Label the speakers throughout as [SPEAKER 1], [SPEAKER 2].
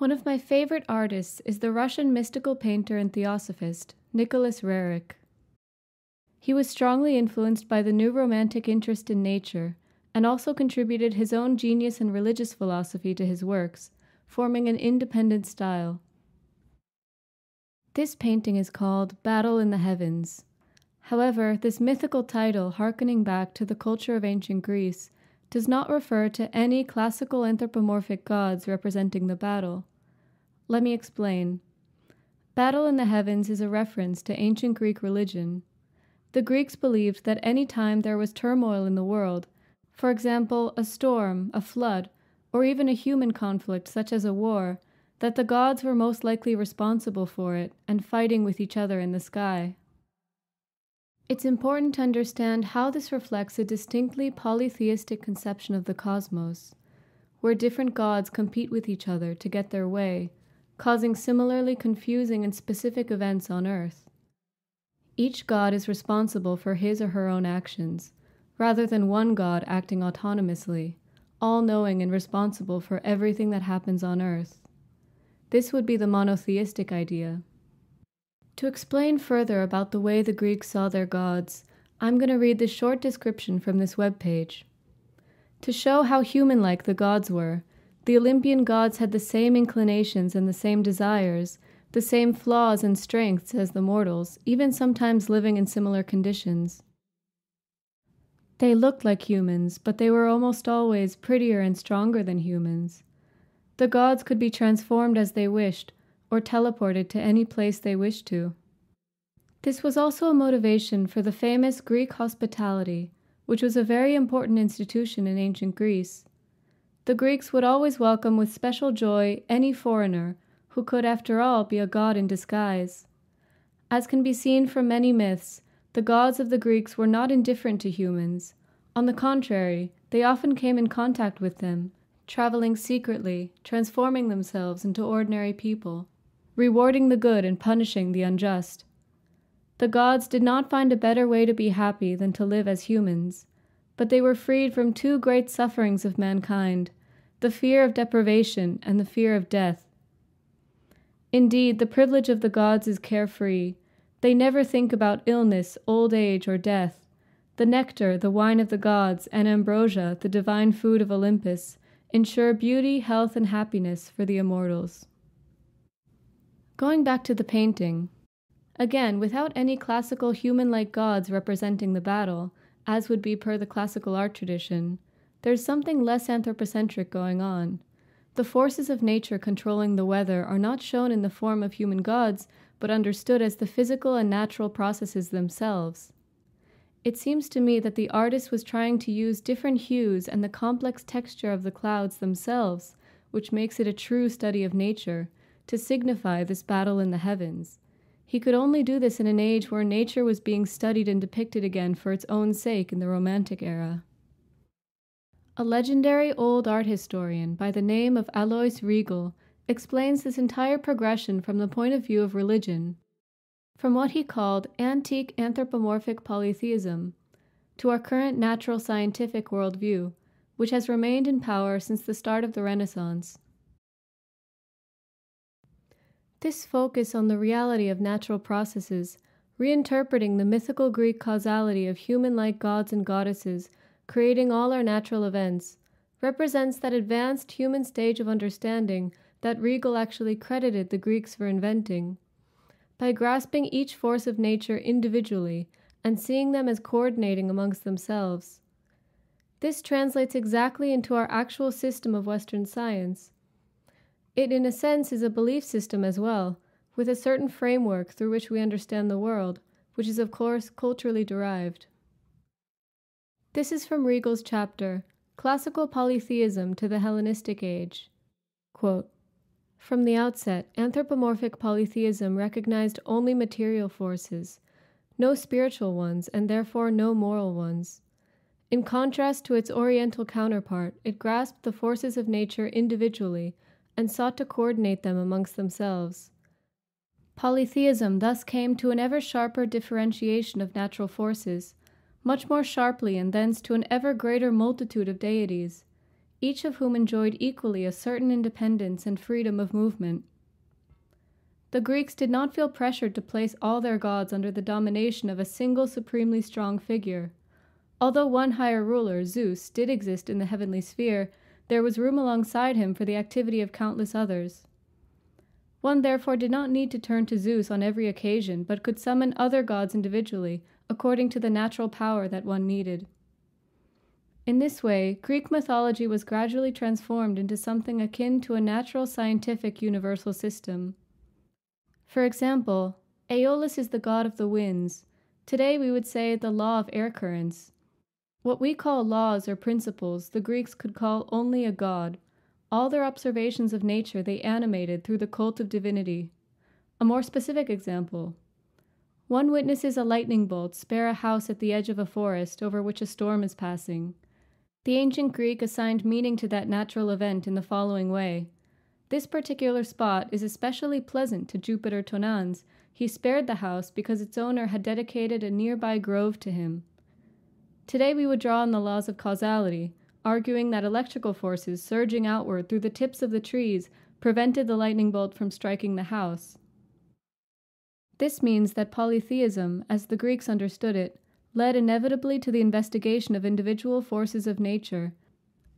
[SPEAKER 1] One of my favorite artists is the Russian mystical painter and theosophist Nicholas Roerich. He was strongly influenced by the new romantic interest in nature and also contributed his own genius and religious philosophy to his works, forming an independent style. This painting is called Battle in the Heavens. However, this mythical title, harkening back to the culture of ancient Greece, does not refer to any classical anthropomorphic gods representing the battle. Let me explain. Battle in the heavens is a reference to ancient Greek religion. The Greeks believed that any time there was turmoil in the world, for example, a storm, a flood, or even a human conflict such as a war, that the gods were most likely responsible for it and fighting with each other in the sky. It's important to understand how this reflects a distinctly polytheistic conception of the cosmos, where different gods compete with each other to get their way causing similarly confusing and specific events on earth. Each god is responsible for his or her own actions, rather than one god acting autonomously, all knowing and responsible for everything that happens on earth. This would be the monotheistic idea. To explain further about the way the Greeks saw their gods, I'm going to read this short description from this web page. To show how human like the gods were, the Olympian gods had the same inclinations and the same desires, the same flaws and strengths as the mortals, even sometimes living in similar conditions. They looked like humans, but they were almost always prettier and stronger than humans. The gods could be transformed as they wished, or teleported to any place they wished to. This was also a motivation for the famous Greek hospitality, which was a very important institution in ancient Greece. The Greeks would always welcome with special joy any foreigner who could, after all, be a god in disguise. As can be seen from many myths, the gods of the Greeks were not indifferent to humans. On the contrary, they often came in contact with them, traveling secretly, transforming themselves into ordinary people, rewarding the good and punishing the unjust. The gods did not find a better way to be happy than to live as humans, but they were freed from two great sufferings of mankind the fear of deprivation and the fear of death. Indeed, the privilege of the gods is carefree. They never think about illness, old age, or death. The nectar, the wine of the gods, and ambrosia, the divine food of Olympus, ensure beauty, health, and happiness for the immortals. Going back to the painting, again, without any classical human like gods representing the battle, as would be per the classical art tradition, there's something less anthropocentric going on. The forces of nature controlling the weather are not shown in the form of human gods, but understood as the physical and natural processes themselves. It seems to me that the artist was trying to use different hues and the complex texture of the clouds themselves, which makes it a true study of nature, to signify this battle in the heavens. He could only do this in an age where nature was being studied and depicted again for its own sake in the Romantic era. A legendary old art historian by the name of Alois Riegl explains this entire progression from the point of view of religion, from what he called antique anthropomorphic polytheism to our current natural scientific worldview, which has remained in power since the start of the Renaissance. This focus on the reality of natural processes, reinterpreting the mythical Greek causality of human like gods and goddesses creating all our natural events, represents that advanced human stage of understanding that Riegl actually credited the Greeks for inventing. By grasping each force of nature individually and seeing them as coordinating amongst themselves. This translates exactly into our actual system of Western science. It, in a sense, is a belief system as well, with a certain framework through which we understand the world, which is, of course, culturally derived. This is from Riegl's chapter, Classical Polytheism to the Hellenistic Age. Quote, from the outset, anthropomorphic polytheism recognized only material forces, no spiritual ones, and therefore no moral ones. In contrast to its Oriental counterpart, it grasped the forces of nature individually and sought to coordinate them amongst themselves. Polytheism thus came to an ever sharper differentiation of natural forces, much more sharply and thence to an ever greater multitude of deities. each of whom enjoyed equally a certain independence and freedom of movement. The Greeks did not feel pressured to place all their gods under the domination of a single supremely strong figure. Although one higher ruler, Zeus, did exist in the heavenly sphere, there was room alongside him for the activity of countless others. One therefore did not need to turn to Zeus on every occasion, but could summon other gods individually, according to the natural power that one needed. In this way, Greek mythology was gradually transformed into something akin to a natural scientific universal system. For example, Aeolus is the god of the winds. Today we would say the law of air currents. What we call laws or principles, the Greeks could call only a god. All their observations of nature they animated through the cult of divinity. A more specific example. One witnesses a lightning bolt spare a house at the edge of a forest over which a storm is passing. The ancient Greek assigned meaning to that natural event in the following way this particular spot is especially pleasant to Jupiter Tonans. He spared the house because its owner had dedicated a nearby grove to him. Today we would draw on the laws of causality, arguing that electrical forces surging outward through the tips of the trees prevented the lightning bolt from striking the house. This means that polytheism, as the Greeks understood it, led inevitably to the investigation of individual forces of nature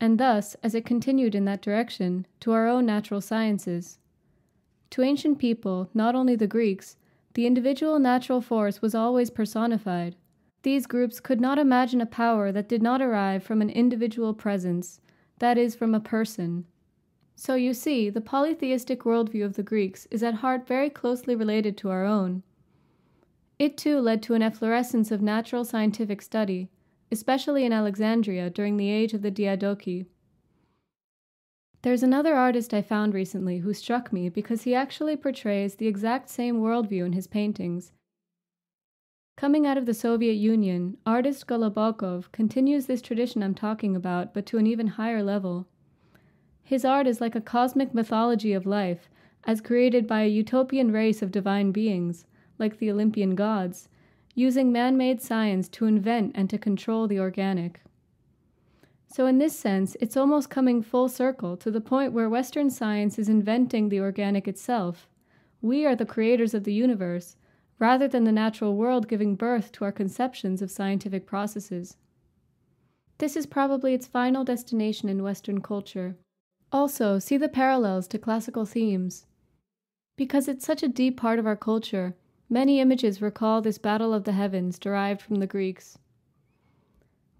[SPEAKER 1] and thus, as it continued in that direction, to our own natural sciences. To ancient people, not only the Greeks, the individual natural force was always personified. These groups could not imagine a power that did not arrive from an individual presence, that is, from a person. So you see, the polytheistic worldview of the Greeks is at heart very closely related to our own. It too led to an efflorescence of natural scientific study, especially in Alexandria during the age of the Diadochi. There's another artist I found recently who struck me because he actually portrays the exact same worldview in his paintings. Coming out of the Soviet Union, artist Golubokov continues this tradition I'm talking about, but to an even higher level. His art is like a cosmic mythology of life, as created by a utopian race of divine beings, like the Olympian gods, using man made science to invent and to control the organic. So, in this sense, it's almost coming full circle to the point where Western science is inventing the organic itself. We are the creators of the universe, rather than the natural world giving birth to our conceptions of scientific processes. This is probably its final destination in Western culture. Also, see the parallels to classical themes. Because it's such a deep part of our culture, Many images recall this battle of the heavens derived from the Greeks.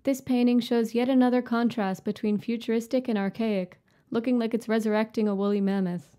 [SPEAKER 1] This painting shows yet another contrast between futuristic and archaic, looking like it's resurrecting a woolly mammoth.